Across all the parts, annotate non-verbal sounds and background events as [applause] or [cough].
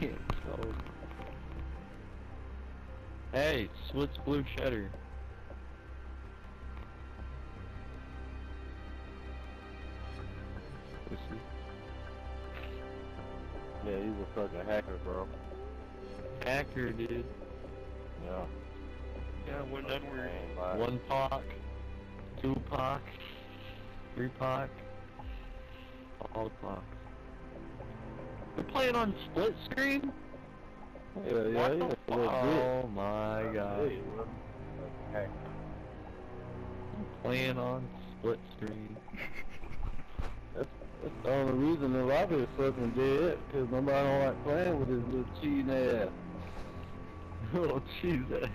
so... Oh. Hey, Swiss blue cheddar. Pussy. Yeah, he's a fucking hacker, bro. Hacker, dude. Yeah. Yeah, when done we're one Pac, two Pac, three Pac, all the Pacs. We're playing on split screen? Yeah, yeah, What yeah. the a Oh my bit. god. Yeah, bro. Hacker. Playing on split screen. [laughs] That's, that's the only reason the lobby is fucking dead, because nobody don't like playing with his little cheating ass. [laughs] oh, jeez. Cheating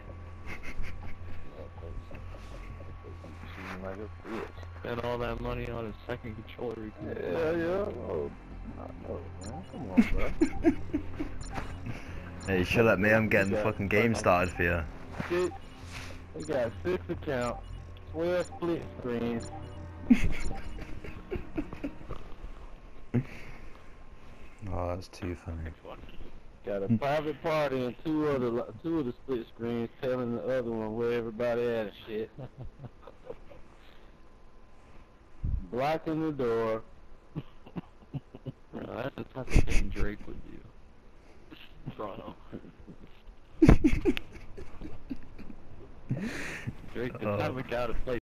like a bitch. Spent all that money on a second controller. Yeah, yeah. Oh, I know, man. Come on, bro. [laughs] Hey, shut up, mate. I'm getting the fucking game started for you. Six. We got six accounts, twelve split screens. [laughs] Oh, that's too funny. Got a private party and two other li- two of the split screens telling the other one where everybody at and shit. [laughs] Blocking the door. The type of thing Drake with you. Toronto. [laughs] Drake the Oh. type of guy to play